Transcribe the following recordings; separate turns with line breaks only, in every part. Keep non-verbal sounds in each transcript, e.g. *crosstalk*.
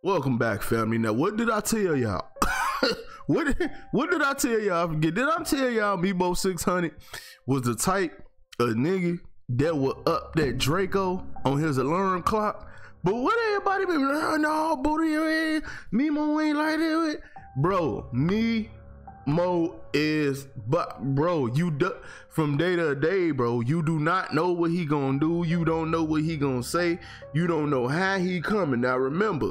Welcome back, family. Now, what did I tell y'all? *laughs* what what did I tell y'all? Forget. Did I tell y'all Memo 600 was the type of nigga that would up that Draco on his alarm clock? But what everybody be like, oh, no, booty, Memo ain't like that. Bro, me Mo is, but bro, you do, from day to day, bro. You do not know what he gonna do. You don't know what he gonna say. You don't know how he coming. Now remember,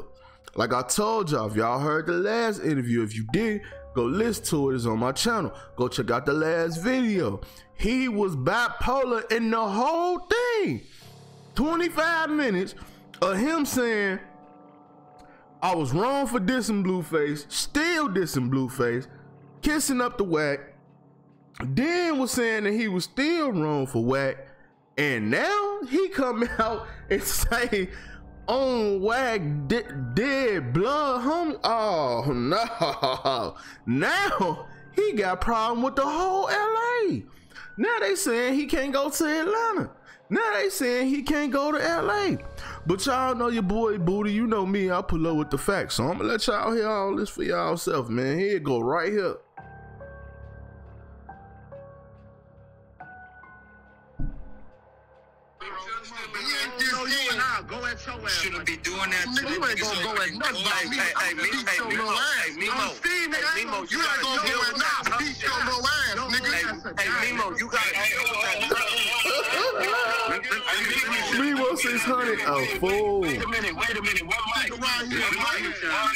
like I told y'all, if y'all heard the last interview, if you did, go listen to it. It's on my channel. Go check out the last video. He was bipolar in the whole thing. 25 minutes of him saying, I was wrong for dissing Blueface, still dissing Blueface, kissing up the Wack. Then was saying that he was still wrong for Wack. And now he come *laughs* out and say Wack de- dead blood, homie. Oh no! Now he got problem with the whole LA. Now they saying he can't go to Atlanta. Now they saying he can't go to LA. But y'all know your boy Booty. You know me. I pull up with the facts. So I'm gonna let y'all hear all this for y'all self, man. Here go right here.
Shouldn't be doing that to
you ain't gonna go at nothing about me.
Hey, hey, me, hey, Memo, hey, Memo,
I'm seeing
hey,
that.
Memo,
You ain't gonna go at nothing. Beat your little ass,
Hey,
nigga.
hey, Memo, you got
Memo 600, a fool.
Wait a minute, wait a minute. One mic. One mic. One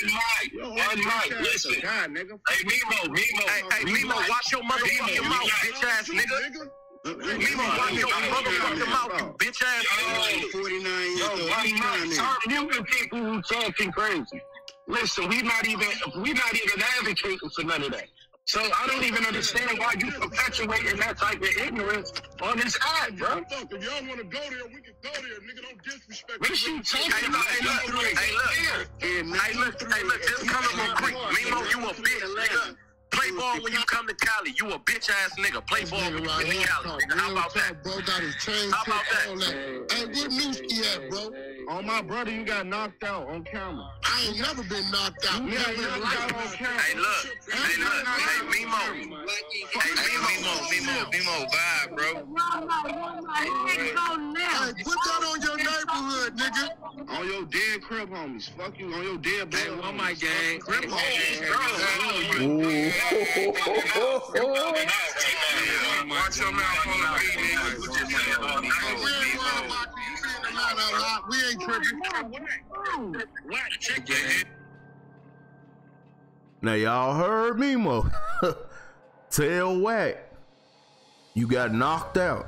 mic. One mic. Listen. Hey, Memo, Memo. Hey, hey, Memo, watch your motherfucking mouth, bitch ass nigga. Memo, watch your motherfucking mouth, you bitch ass nigga.
49 years
Yo,
old.
one
He
mic. Start muting people who talking crazy. Listen, we not even we not even advocating for none of that. So I don't even understand why you perpetuating that type of ignorance on this app, bro.
Fuck, if y'all want to go there, we can go there. Nigga, don't disrespect
What you talking
Hey, look, hey, look, hey, look. Hey, look, hey, look, just come real quick. Memo, you a bitch, nigga. Play ball when you come to Cali. You a bitch ass nigga. Play ball when you come to Cali, nigga. How about that?
Bro got his chain
How about that?
all that. Hey, where Newski at, bro?
On my brother, you got knocked out on camera.
I ain't never been knocked out.
You
Never
got knocked out on camera.
Hey, look. Hey, look. Hey, Memo. Hey, Memo, Memo, Memo, vibe, bro.
Hey, put that on your neighborhood, nigga.
On your dead crib homies. Fuck you. On your dead blood.
Hey, one mic, gang.
Crib
Watch your mouth on the beat, nigga. You just said all
Hey,
night.
we ain't worried about you seeing the line out loud. We ain't tripping.
Check your head.
Now y'all heard Memo. *laughs* Tell Wack you got knocked out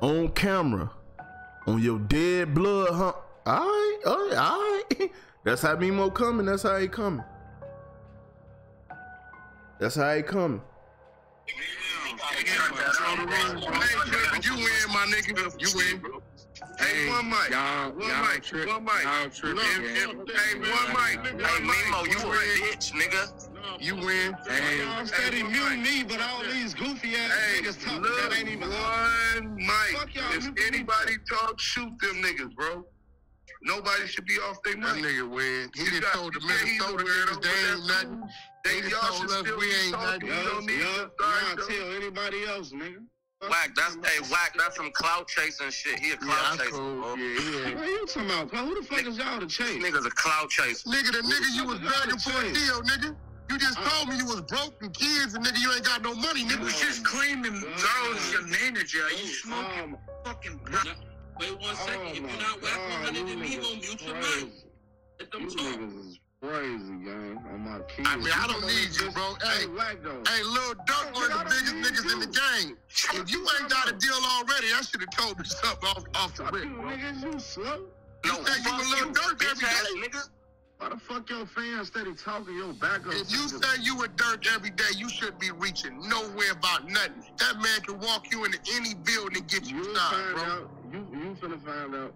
on camera on your dead blood, huh? Alright, alright, alright. *laughs* That's how Memo coming. That's how he coming. That's how he coming.
You win, my nigga. You win. Hey, one mic.
Y'all,
One
y'all
mic.
trip.
One mic.
Y'all trip.
Look,
yeah.
if- Hey, one mic.
Hey, Memo, you a bitch, nigga.
You win.
Hey,
Hey,
steady
one
muting
mic.
me, but all these goofy ass
Hey,
niggas talking
look,
that ain't even
one mic.
Fuck y'all,
If
mute me.
anybody talk, shoot them niggas, bro. Nobody should be off their mic. That nigga win. He
You
just
got-
told the
you say he's a
Minnesota
weirdo,
niggas
but
they ain't nothing. They
They
y'all
told us
still
we ain't
talking.
nothing.
You don't need to
Y'all
start
tell anybody else, nigga.
Wack, that's hey, Wack, that's some clout chasing shit. He a clout chaser. bro.
Yeah, yeah.
What you talking about, Cole? Who the fuck is y'all to chase?
niggas a clout chaser.
Nigga, the nigga you was begging for a deal, nigga. You just told me you was broke and kids and nigga you ain't got no money, nigga.
was just claiming girls as your manager. Are you smoking
Um,
fucking
Wait one
oh
second. If you're not whack
God,
100
you
and me,
niggas
gonna mute your
crazy.
mic. Let them
You
talk.
niggas is crazy, gang. On my kids.
I mean, I don't need you, bro. Hey,
Hey, Black though.
Hey, Lil Durk one of the biggest niggas in the game. If you ain't got a deal already, I should have told you something off, off the
Fuck
rip,
you,
bro.
niggas, you slow.
You
No,
say you
fuck
a Lil
you,
Durk
bitch
every
ass nigga.
Why the fuck your fans steady talking your back up?
If you say you a Durk every day, you shouldn't be reaching nowhere about nothing. That man can walk you into any building and get you
You'll
signed,
find
bro.
out. You you finna find out.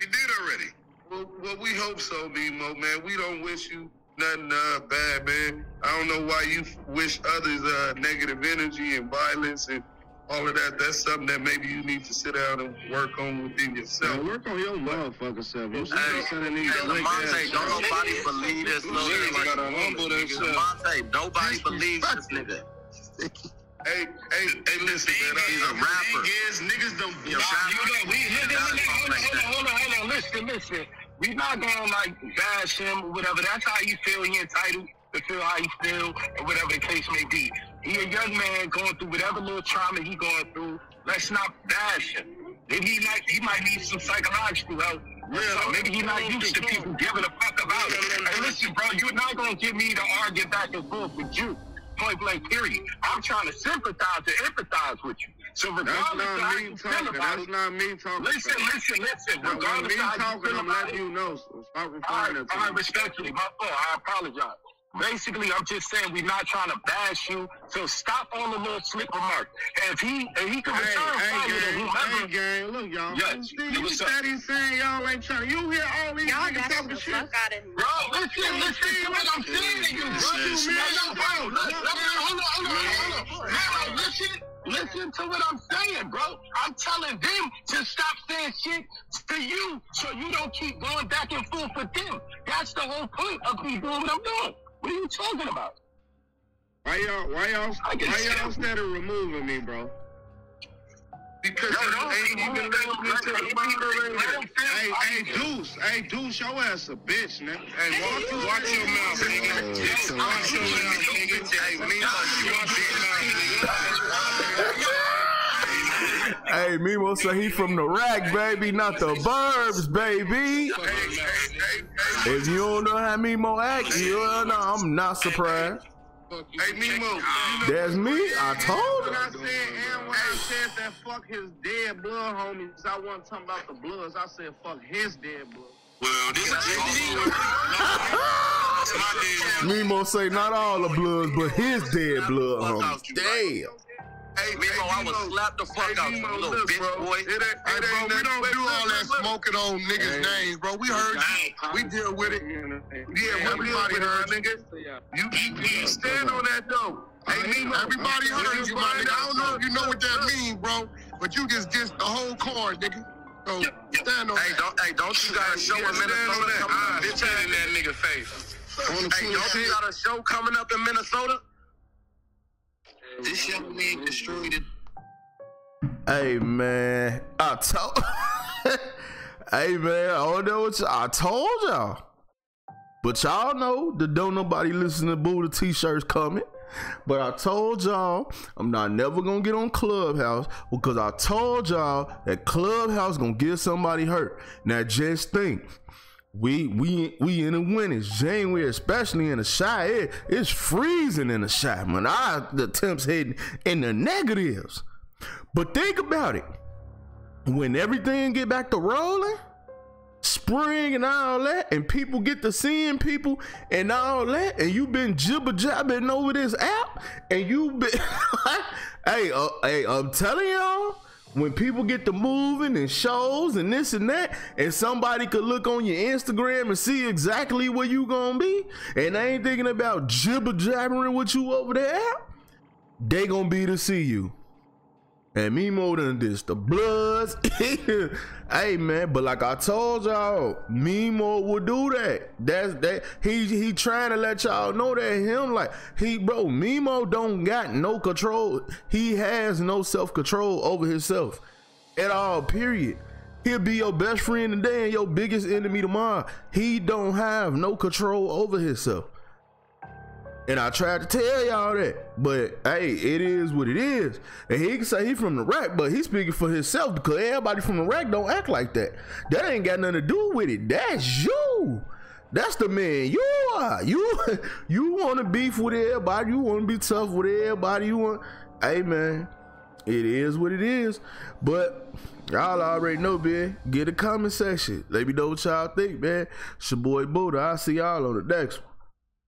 You did already. Well, well, we hope so, Memo, man. We don't wish you nothing uh, bad, man. I don't know why you wish others uh, negative energy and violence and all of that, that's something that maybe you need to sit down and work on within yourself.
Now work on your motherfucking self. You
Hey, hey,
these slick
Lamonte,
ass
don't nobody believe this little nigga.
gotta humble themselves.
Lamonte, nobody believes this nigga.
Hey, hey, hey, listen, man.
He's a rapper.
is, niggas don't
He a rapper.
you know, we listen,
Gotta
listen,
talk
hold on, hold on, hold on, listen, listen. We not gonna like bash him or whatever. That's how you feel. He entitled to feel how he feel and whatever the case may be. He a young man going through whatever little trauma he going through. Let's not bash him. Maybe he might he might need some psychological help. something. Maybe he not used to people giving a fuck about it. Hey, listen, bro, you're not gonna get me to argue back and forth with you. Point blank, period. I'm trying to sympathize and empathize with you. So
That's
regardless of how
not
you
me
feel about
That's
it,
not me talking.
Listen, listen, listen.
Now,
Regardless of how you
talking,
feel
I'm
about
letting
it,
you know. So stop
all
referring
right,
to
all right, respectfully, my fault. I apologize. Basically, I'm just saying we're not trying to bash you. So stop on the little slip remark. And if he if he can return
hey,
fire to
gang,
whomever,
hey, gang, look, y'all.
Yes,
You
yeah,
you
what's up?
steady saying y'all ain't trying. You hear all these
Y'all
niggas
got
talking
the
shit.
fuck out of.
Bro, listen, listen to what I'm saying to you, bro.
Shit,
No,
shit.
no, bro, look, look, hold on, hold on, hold on. Now, listen, listen to what I'm saying, bro. I'm telling them to stop saying shit to you so you don't keep going back and forth with them. That's the whole point of me doing what I'm doing. What are you talking about?
Why y'all? Why y'all? Why y'all
it.
steady removing me, bro?
Because
No, no,
ain't even listening to the
no,
moderator.
Hey, hey. Deuce, hey, Deuce, your ass a bitch, nigga.
Hey, watch, watch your mouth, nigga. Watch your mouth, nigga. Hey, me, you watch your mouth, nigga.
Hey, Memo say he from the rack, baby, not the burbs, baby.
Hey, hey, hey, hey,
If you don't know how Memo act, you don't know. I'm not surprised.
hey, Memo. you
That's me. I told
When
you.
I said, and when I said that fuck his dead blood homies, I wasn't talking about the bloods. I said fuck his dead blood.
Well, this
is *laughs* Memo say not all the bloods, but his dead blood, homie. Damn.
Hey,
Memo, I would slap the fuck out you, little
look,
bitch
bro.
boy.
It ain't, it ain't
bro, we don't do all that smoking on niggas' names, bro. We heard you. We deal with it.
Yeah, everybody heard, nigga. You, you stand on that though. Hey, Memo.
Everybody heard you, my nigga. I don't know if you know what that means, bro, but you just get the whole card, nigga. So stand on
Hey,
that.
don't, hey, don't you got a show
Yeah, on
Minnesota
that.
coming up? Bitch
in that nigga face.
Hey, don't you got a show coming up in Minnesota?
This young man destroyed it.
Hey man, I told. *laughs* hey man, I don't know what I told y'all, but y'all know that don't nobody listen to Buddha t-shirts coming. But I told y'all I'm not never gonna get on Clubhouse because I told y'all that Clubhouse gonna get somebody hurt. Now just think, we we we in the winter, January, especially in the Chi. It, it's freezing in the Chi, man. I the temps hitting in the negatives. But think about it. When everything get back to rolling, spring and all that, and people get to seeing people and all that, and you been jibber jabbing over this app, and you been *laughs* hey, uh, hey, I'm telling y'all, when people get to moving and shows and this and that, and somebody could look on your Instagram and see exactly where you gonna be, and they ain't thinking about jibber jabbering with you over there, they gonna be to see you. And Memo than this, the Bloods. *laughs* hey man, but like I told y'all, Memo will do that. That's that he he trying to let y'all know that him like he bro, Memo don't got no control. He has no self-control over himself at all, period. He'll be your best friend today and your biggest enemy tomorrow. He don't have no control over himself. And I tried to tell y'all that, but hey, it is what it is. And he can say he from the rack, but he's speaking for himself because everybody from the rack don't act like that. That ain't got nothing to do with it. That's you. That's the man you are. You *laughs* you want to beef with everybody. You want to be tough with everybody. You want, hey man, it is what it is. But y'all already know, man. Get a comment section. Let me know what y'all think, man. It's your boy Buddha. I'll see y'all on the next one.